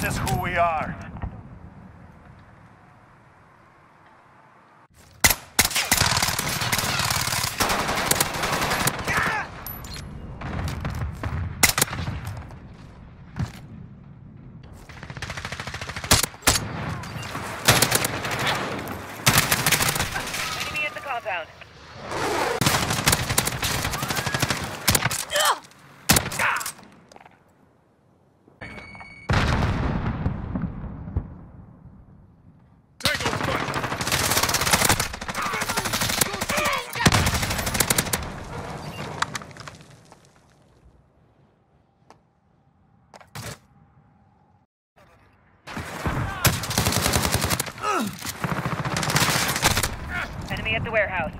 This is who we are. Enemy the compound. Enemy at the warehouse.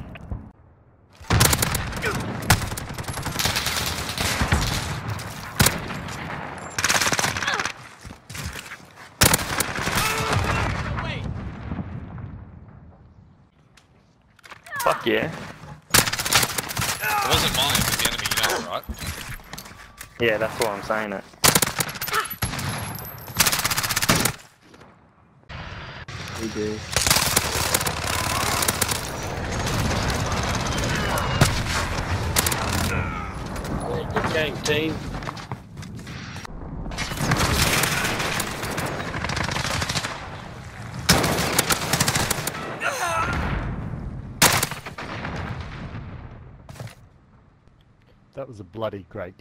Fuck yeah. It wasn't mine, it was the enemy, you know right? Yeah, that's why I'm saying it. We do. Good game, team. That was a bloody great